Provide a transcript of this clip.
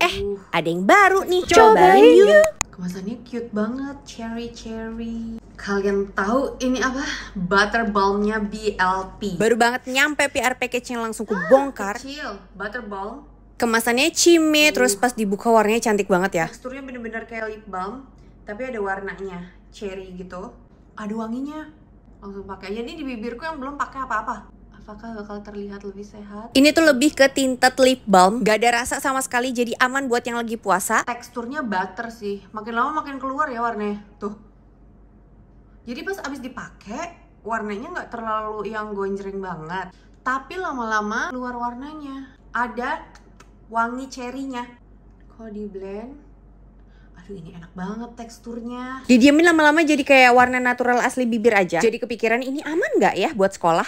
Eh, Uh, ada yang baru nih. Cobain Cobain yuk. kemasannya cute banget, cherry cherry. Kalian tahu ini apa? Butter balmnya BLP. Baru banget nyampe PR package yang langsung ku bongkar. Kecil, butter balm. Kemasannya cime, terus pas dibuka warnanya cantik banget ya. Teksturnya bener-bener kayak lip balm, tapi ada warnanya, cherry gitu. Ada wanginya. Langsung pakai aja. Ini di bibirku yang belum pakai apa-apa. Apakah bakal terlihat lebih sehat? Ini tuh lebih ke tinted lip balm, gak ada rasa sama sekali jadi aman buat yang lagi puasa. Teksturnya butter sih. Makin lama makin keluar ya warnanya. Tuh. Jadi pas abis dipakai, warnanya nggak terlalu yang gonjreng banget. Tapi lama-lama keluar warnanya. Ada wangi cherry-nya. Kalau di blend, aduh ini enak banget teksturnya. Didiamin lama-lama jadi kayak warna natural asli bibir aja. Jadi kepikiran ini aman gak ya buat sekolah?